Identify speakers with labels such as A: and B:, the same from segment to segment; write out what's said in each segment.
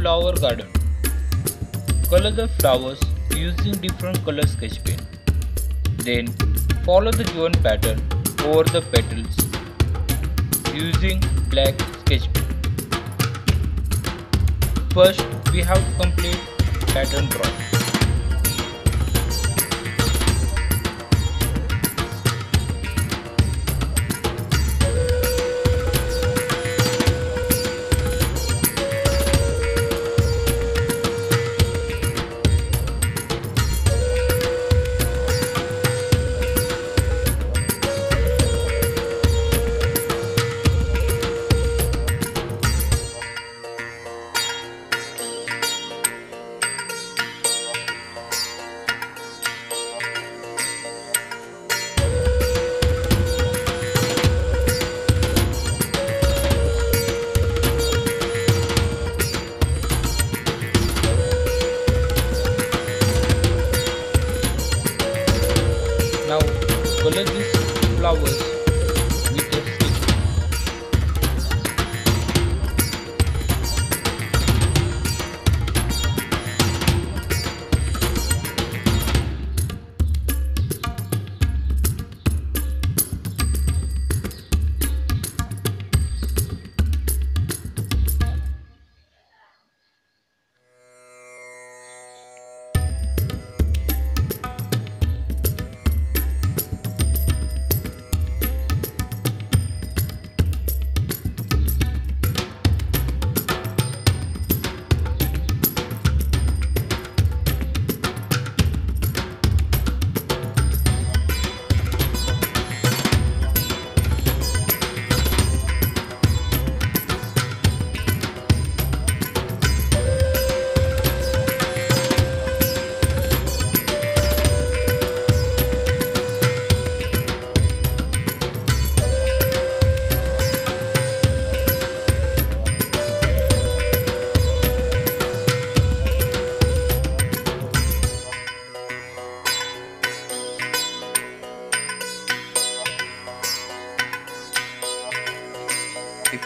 A: flower garden. Color the flowers using different color sketch pen. Then follow the given pattern over the petals using black sketch pen. First we have to complete pattern drawing.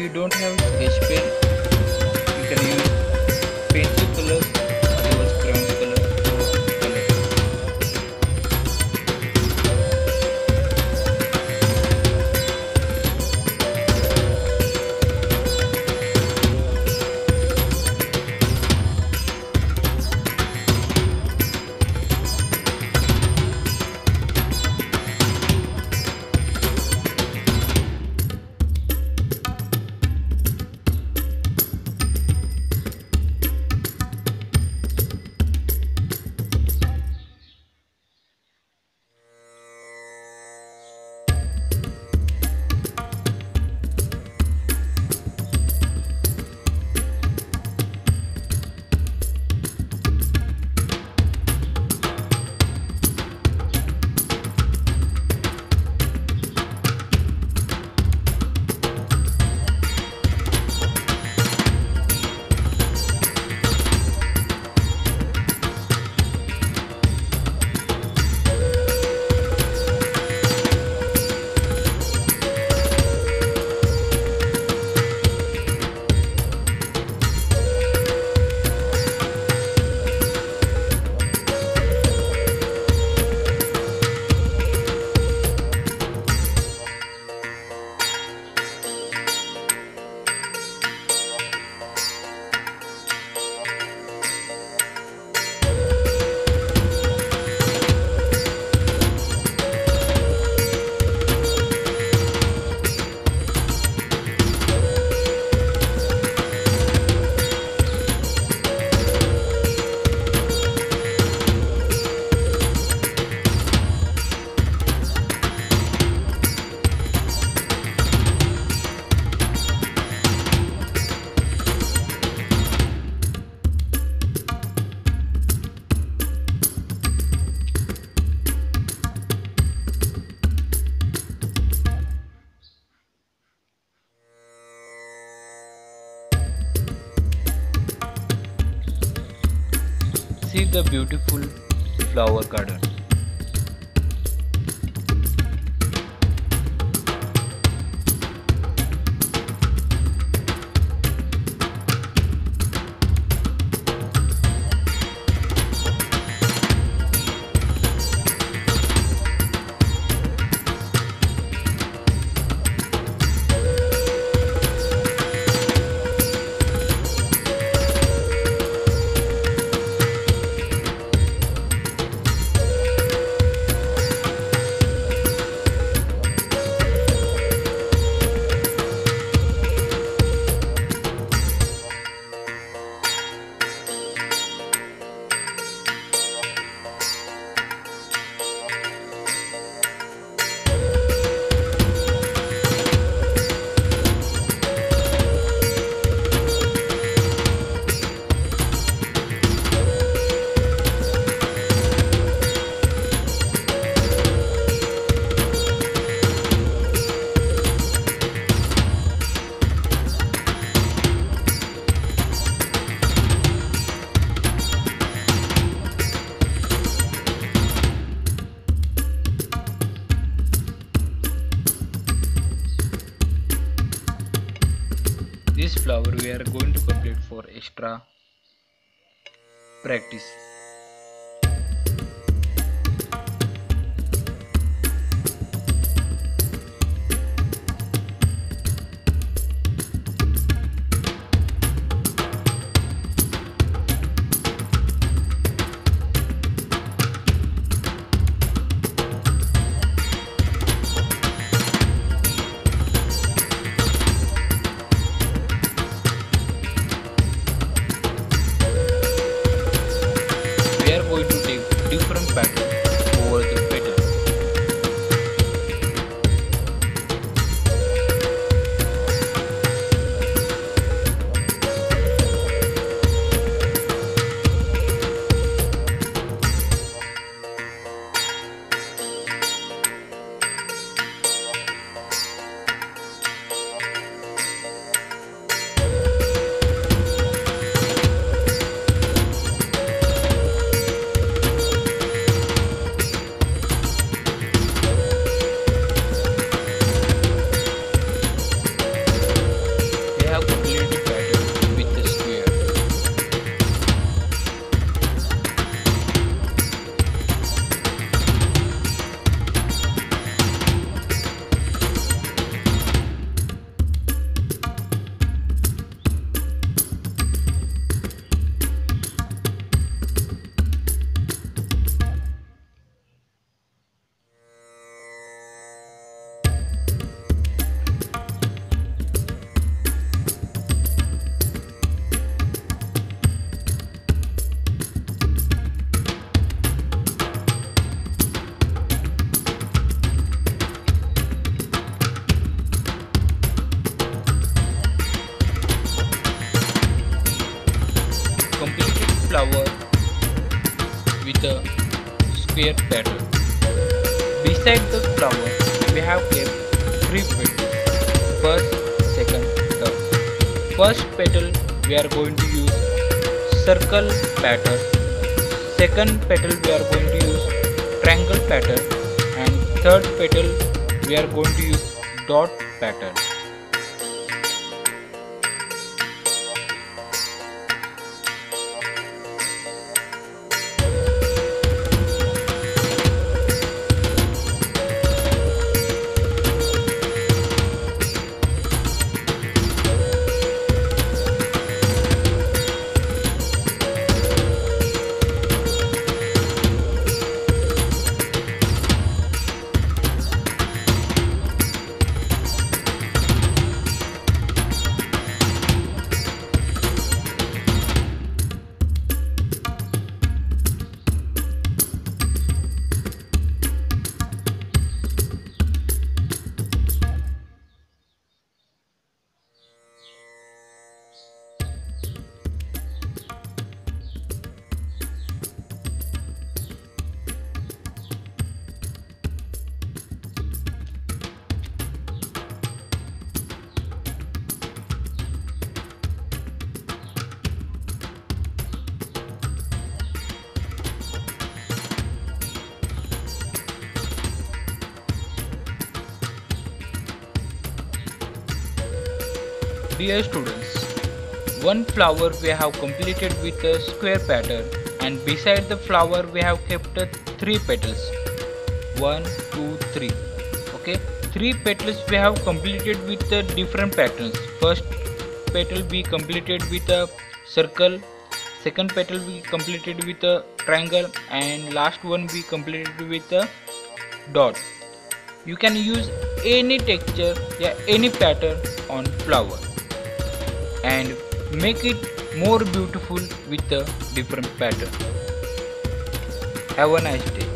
A: You don't have sketch the beautiful flower garden. Extra practice flower with a square pattern. Beside the flower, we have kept three petals. First, second, third. First petal, we are going to use circle pattern. Second petal, we are going to use triangle pattern. And third petal, we are going to use dot pattern. Dear students, one flower we have completed with a square pattern and beside the flower we have kept three petals. One, two, three. Okay, three petals we have completed with uh, different patterns. First petal we completed with a circle, second petal we completed with a triangle and last one we completed with a dot. You can use any texture yeah, any pattern on flower and make it more beautiful with a different pattern. Have a nice day.